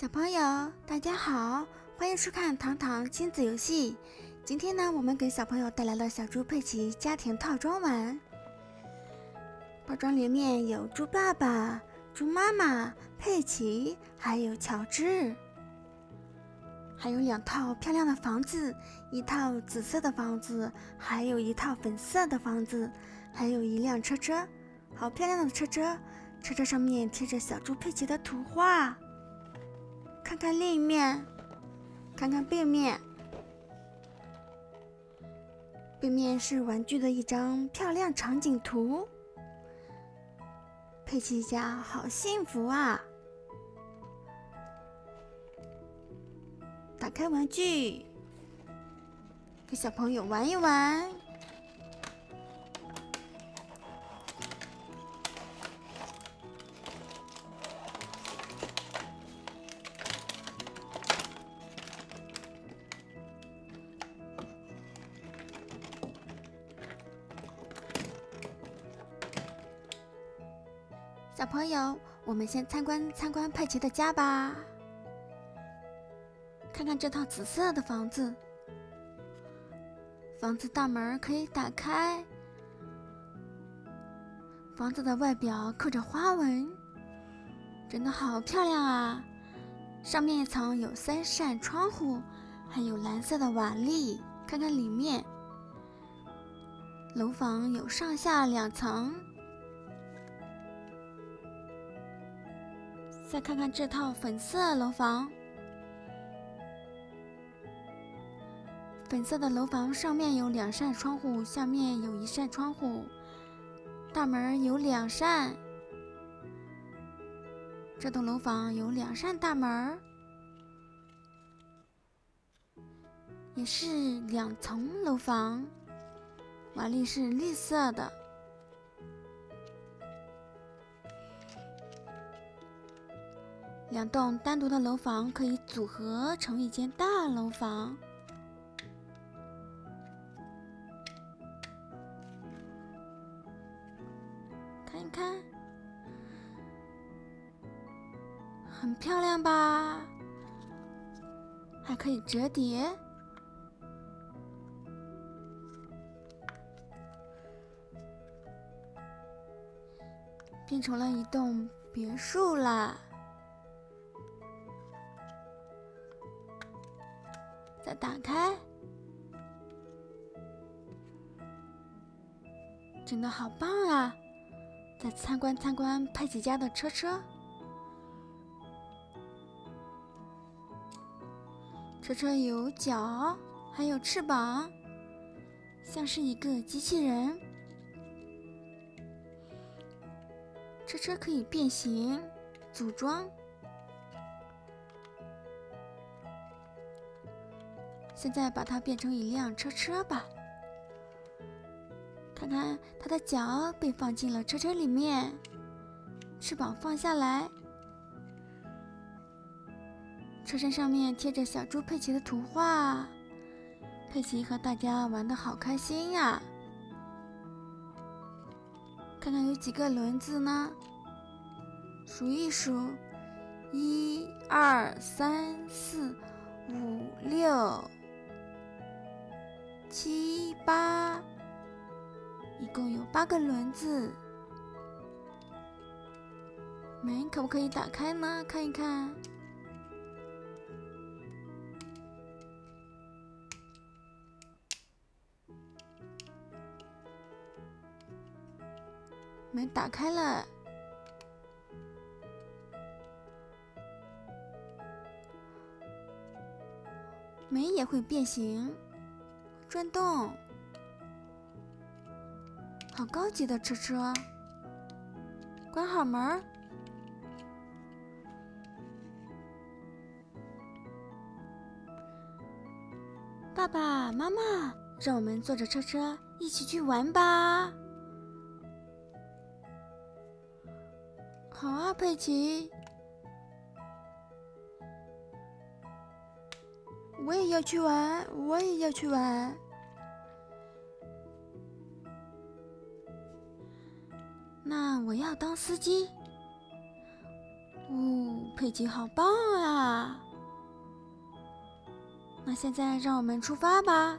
小朋友，大家好，欢迎收看糖糖亲子游戏。今天呢，我们给小朋友带来了小猪佩奇家庭套装玩。包装里面有猪爸爸、猪妈妈、佩奇，还有乔治，还有两套漂亮的房子，一套紫色的房子，还有一套粉色的房子，还有一辆车车，好漂亮的车车。车车上面贴着小猪佩奇的图画。看看另一面，看看背面。背面是玩具的一张漂亮场景图。佩奇家好幸福啊！打开玩具，给小朋友玩一玩。小朋友，我们先参观参观佩奇的家吧。看看这套紫色的房子，房子大门可以打开，房子的外表刻着花纹，真的好漂亮啊！上面一层有三扇窗户，还有蓝色的瓦砾。看看里面，楼房有上下两层。再看看这套粉色楼房，粉色的楼房上面有两扇窗户，下面有一扇窗户，大门有两扇。这栋楼房有两扇大门，也是两层楼房，瓦砾是绿色的。两栋单独的楼房可以组合成一间大楼房。看一看，很漂亮吧？还可以折叠，变成了一栋别墅啦！再打开，真的好棒啊！再参观参观佩奇家的车车，车车有脚，还有翅膀，像是一个机器人。车车可以变形、组装。现在把它变成一辆车车吧，看看它的脚被放进了车车里面，翅膀放下来，车身上面贴着小猪佩奇的图画，佩奇和大家玩的好开心呀！看看有几个轮子呢？数一数，一二三四五六。七八，一共有八个轮子。门可不可以打开呢？看一看。门打开了，门也会变形。转动，好高级的车车。关好门。爸爸妈妈，让我们坐着车车一起去玩吧。好啊，佩奇。我也要去玩，我也要去玩。那我要当司机，哦，佩奇好棒啊！那现在让我们出发吧！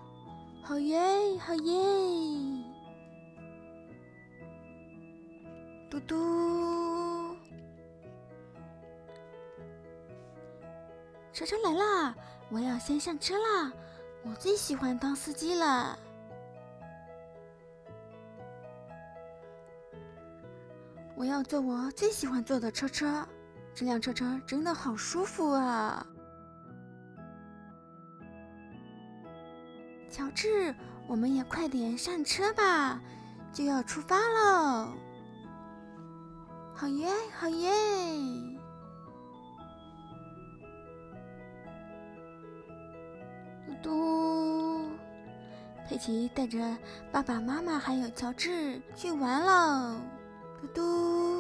好耶，好耶！嘟嘟，车车来啦！我要先上车啦！我最喜欢当司机了。我要坐我最喜欢坐的车车，这辆车车真的好舒服啊！乔治，我们也快点上车吧，就要出发喽！好耶，好耶！嘟佩奇带着爸爸妈妈还有乔治去玩了。嘟嘟。